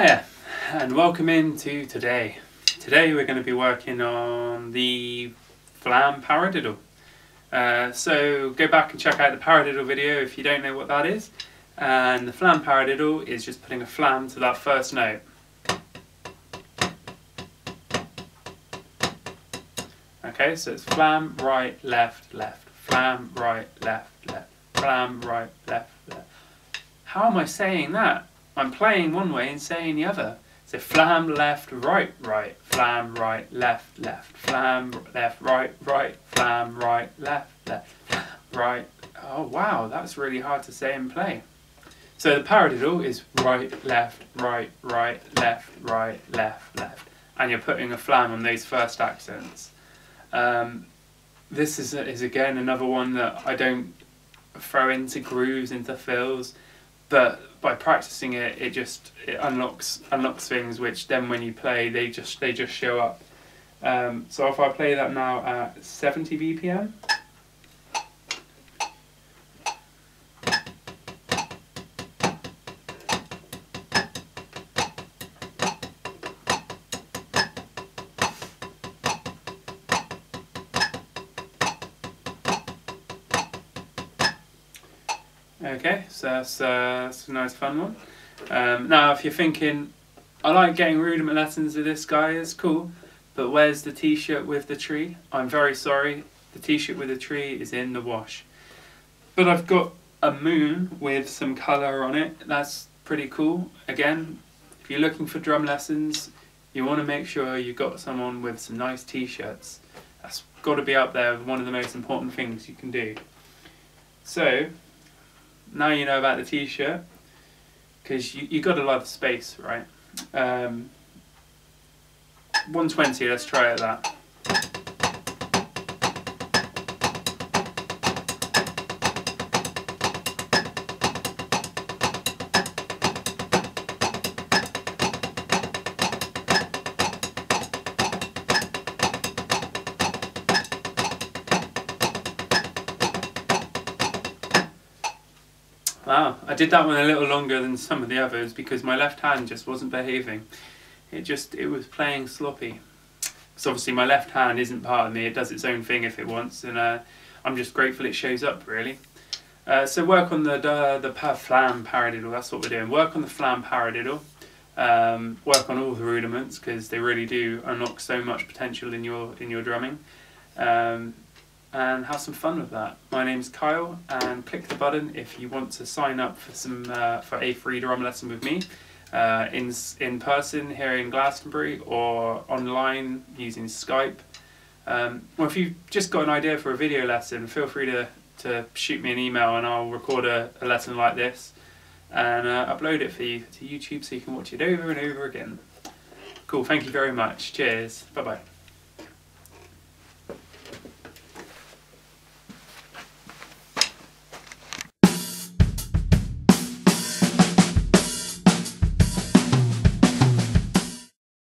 and welcome into today. Today we're going to be working on the flam paradiddle. Uh, so go back and check out the paradiddle video if you don't know what that is. And the flam paradiddle is just putting a flam to that first note. Okay, so it's flam, right, left, left, flam, right, left, left, flam, right, left, left. How am I saying that? I'm playing one way and saying the other. So flam, left, right, right, flam, right, left, left, flam, left, right, right, flam, right, left, left, right. Oh wow, that's really hard to say and play. So the paradiddle is right, left, right, right, left, right, left, left. And you're putting a flam on those first accents. Um, this is, is again another one that I don't throw into grooves, into fills, but by practicing it, it just it unlocks unlocks things which then when you play they just they just show up. Um, so if I play that now at 70 BPM. Okay, so that's, uh, that's a nice fun one. Um, now, if you're thinking, I like getting rudiment lessons with this guy, it's cool, but where's the t-shirt with the tree? I'm very sorry, the t-shirt with the tree is in the wash. But I've got a moon with some colour on it, that's pretty cool. Again, if you're looking for drum lessons, you want to make sure you've got someone with some nice t-shirts. That's got to be up there, one of the most important things you can do. So, now you know about the t-shirt because you, you got to love space right? Um, 120 let's try it that Wow, I did that one a little longer than some of the others because my left hand just wasn't behaving. It just, it was playing sloppy. So obviously my left hand isn't part of me, it does its own thing if it wants and uh, I'm just grateful it shows up really. Uh, so work on the, the, the flam paradiddle, that's what we're doing. Work on the flam paradiddle. Um, work on all the rudiments because they really do unlock so much potential in your in your drumming. Um, and have some fun with that. My name's Kyle and click the button if you want to sign up for some uh, for a free drum lesson with me uh, in, in person here in Glastonbury or online using Skype. Um, or if you've just got an idea for a video lesson, feel free to, to shoot me an email and I'll record a, a lesson like this and uh, upload it for you to YouTube so you can watch it over and over again. Cool, thank you very much. Cheers. Bye bye.